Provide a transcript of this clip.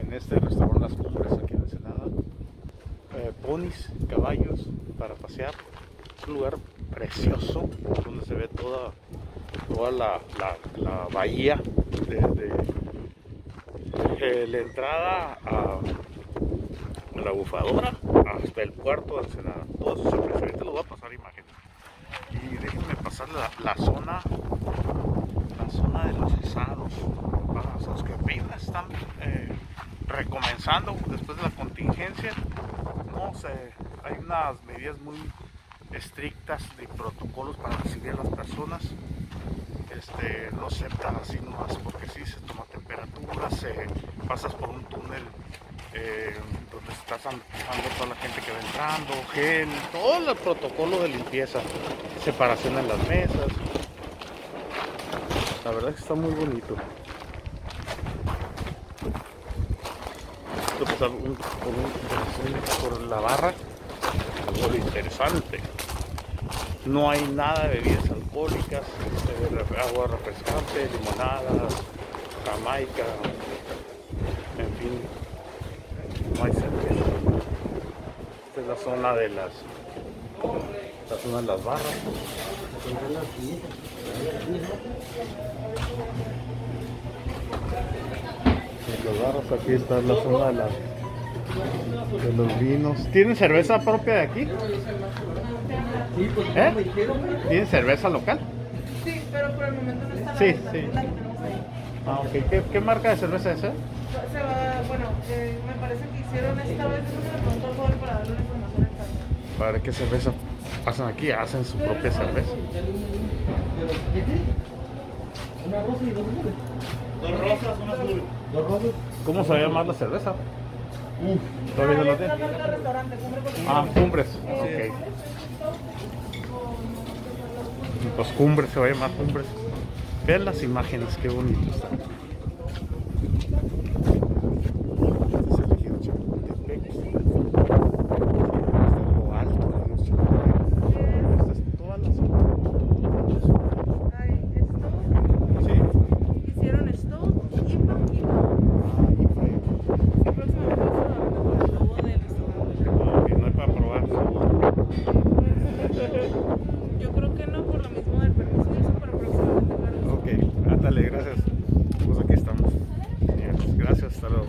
en este restaurante Las Cumbres aquí en Ensenada. Eh, ponis, caballos para pasear. Un lugar precioso donde se ve toda, toda la, la- la bahía de, de- de la entrada a la bufadora hasta el puerto de Ensenada. Todo eso. Ahorita les voy a pasar imágenes. Y déjenme pasar la, la zona la zona de los asados para los que apenas están eh, recomenzando después de la contingencia. No sé hay unas medidas muy estrictas de protocolos para recibir a las personas. Este, no aceptan así nomás porque sí se toma temperatura se pasas por un túnel eh, donde se está toda la gente que va entrando gel todo el protocolo de limpieza separación en las mesas. La verdad que está muy bonito. Por, un- por la barra, algo interesante. No hay nada de bebidas alcohólicas, eh, agua refrescante, limonadas, jamaica, en fin, no hay cerveza. Esta es la zona de las, la zona de las barras. Aquí está la zona de, la- de los vinos. ¿Tienen cerveza propia de aquí? ¿Eh? ¿Tienen cerveza local? Sí, pero por el momento no está la Sí, sí. la. Ah, ok. ¿Qué, qué marca de cerveza es esa? Se va, bueno, eh, me parece que hicieron esta vez, joven para darle una información. Para qué cerveza hacen aquí, hacen su propia cerveza. Dos rosas, una azul. Dos rosas. ¿Cómo se va a llamar la cerveza? Todavía no la Cumbre Cocina. Ah, cumbres. Ok. Pues cumbres, se va a llamar cumbres. Vean las imágenes, qué bonito está. Dale, gracias. Pues aquí estamos. Gracias, hasta luego.